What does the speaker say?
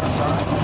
left, right.